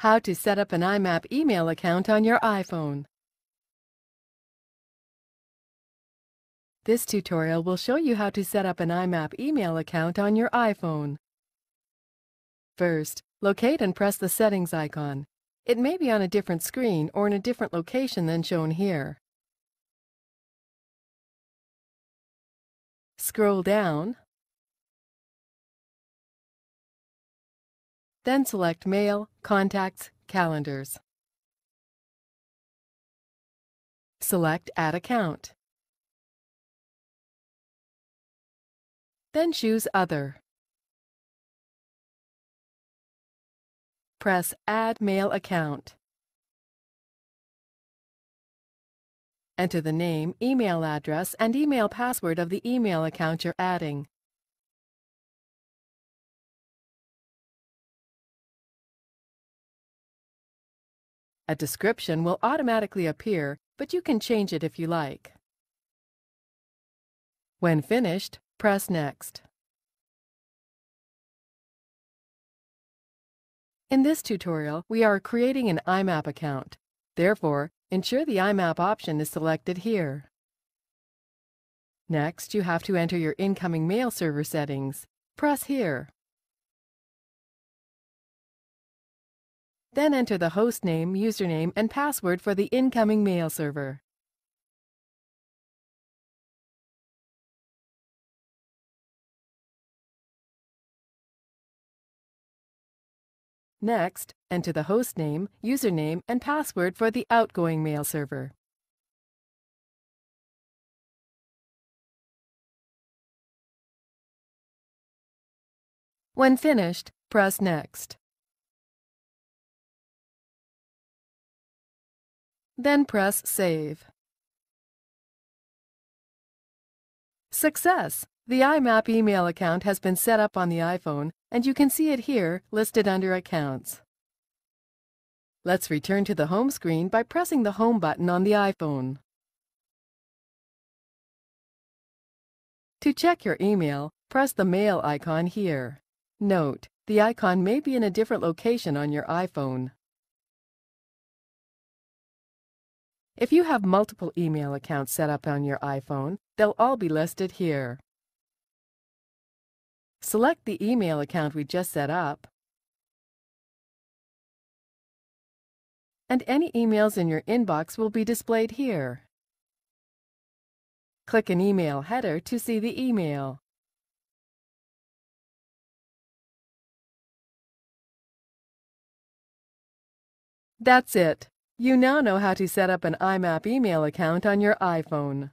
How to set up an IMAP email account on your iPhone. This tutorial will show you how to set up an IMAP email account on your iPhone. First, locate and press the settings icon. It may be on a different screen or in a different location than shown here. Scroll down Then select Mail, Contacts, Calendars. Select Add Account. Then choose Other. Press Add Mail Account. Enter the name, email address, and email password of the email account you're adding. A description will automatically appear, but you can change it if you like. When finished, press Next. In this tutorial, we are creating an IMAP account. Therefore, ensure the IMAP option is selected here. Next, you have to enter your incoming mail server settings. Press here. Then enter the host name, username, and password for the incoming mail server. Next, enter the host name, username, and password for the outgoing mail server. When finished, press Next. Then press Save. Success! The IMAP email account has been set up on the iPhone, and you can see it here, listed under Accounts. Let's return to the home screen by pressing the Home button on the iPhone. To check your email, press the Mail icon here. Note, the icon may be in a different location on your iPhone. If you have multiple email accounts set up on your iPhone, they'll all be listed here. Select the email account we just set up, and any emails in your inbox will be displayed here. Click an email header to see the email. That's it. You now know how to set up an IMAP email account on your iPhone.